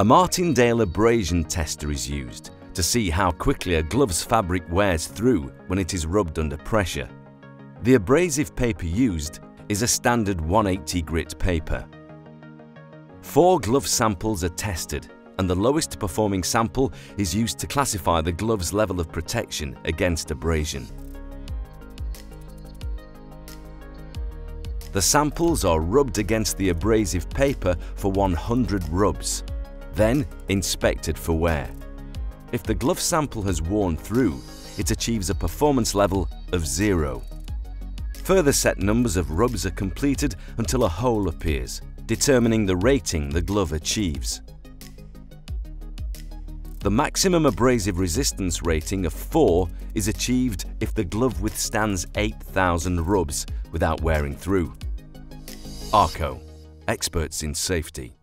A Martindale abrasion tester is used to see how quickly a glove's fabric wears through when it is rubbed under pressure. The abrasive paper used is a standard 180 grit paper. Four glove samples are tested and the lowest performing sample is used to classify the glove's level of protection against abrasion. The samples are rubbed against the abrasive paper for 100 rubs, then inspected for wear. If the glove sample has worn through, it achieves a performance level of zero. Further set numbers of rubs are completed until a hole appears, determining the rating the glove achieves. The maximum abrasive resistance rating of 4 is achieved if the glove withstands 8,000 rubs without wearing through. Arco, experts in safety.